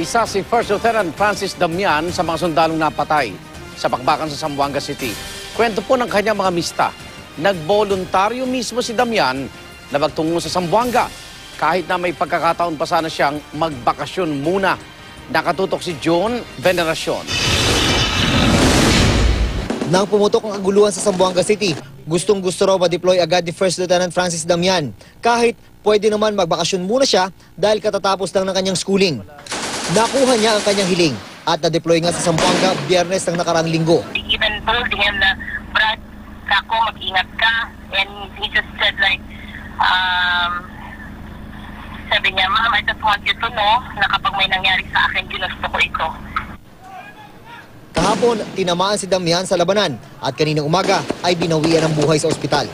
Isa si First Lieutenant Francis Damian sa mga sundalong napatay sa bakbakan sa Zamboanga City. Kwento po ng kanyang mga mista. Nagboluntaryo mismo si Damian na magtungo sa Zamboanga kahit na may pagkakataon pa sana siyang magbakasyon muna. Nakatutok si John Veneracion. Nang pumutok ang kaguluhan sa Zamboanga City, gustong gusto raw ma-deploy agad ni First Lieutenant Francis Damian. Kahit pwede naman magbakasyon muna siya dahil katatapos lang ng kanyang schooling. Nakuha niya ang kanyang hiling at na-deploy nga sa Zamboanga biyernes ng nakarang linggo. even told him na, Brad, kako, mag-ingat ka. And he just said like, um, sabi niya, Ma'am, I just want you to know na kapag may nangyari sa akin, ginusto ko ito. Kahapon, tinamaan si Damian sa labanan at kaninang umaga ay binawian ng buhay sa ospital.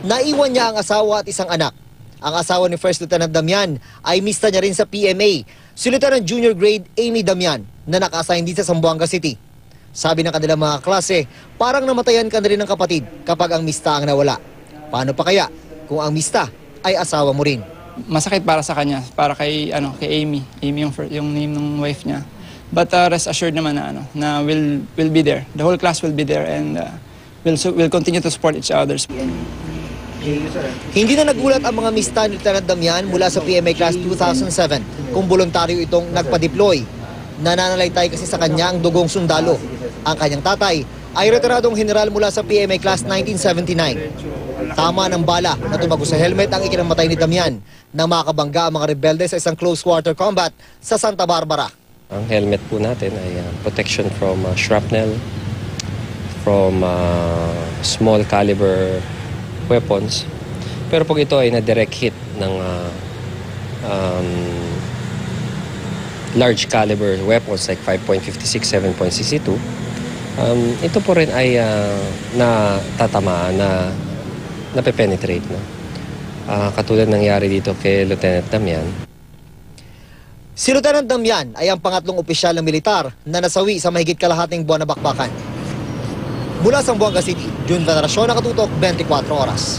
Naiwan niya ang asawa at isang anak. Ang asawa ni First Lieutenant Damian ay mista niya rin sa PMA, si Lieutenant Junior Grade Amy Damian na naka-assign din sa Zamboanga City. Sabi ng kanilang mga klase, parang namatayan ka na rin ng kapatid kapag ang mista ang nawala. Paano pa kaya kung ang mista ay asawa mo rin? masakit para sa kanya, para kay ano, kay Amy. Amy yung yung name ng wife niya. But uh, rest assured naman na ano, na we'll will be there. The whole class will be there and uh, we'll su- we'll continue to support each other. Hindi na nagulat ang mga mista ni Lieutenant Damian mula sa PMA Class 2007 kung voluntaryo itong nagpa-deploy. Nananalaytay kasi sa kanya ang dugong sundalo. Ang kanyang tatay ay retiradong general mula sa PMA Class 1979. Tama ng bala na tumago sa helmet ang ikinamatay ni Damian na makabangga ang mga rebelde sa isang close quarter combat sa Santa Barbara. Ang helmet po natin ay uh, protection from uh, shrapnel, from uh, small caliber weapons. Pero pag ito ay na-direct hit ng uh, um, large caliber weapons like 5.56, 7.62, um, ito po rin ay uh, natatamaan, na nape-penetrate. No? Ah, katulad nangyari dito kay Lieutenant Damian, Si Lieutenant Damian ay ang pangatlong opisyal ng militar na nasawi sa mahigit kalahating buwan na bakbakan. Mula sa Buanga City, June Veneracion, nakatutok 24 oras.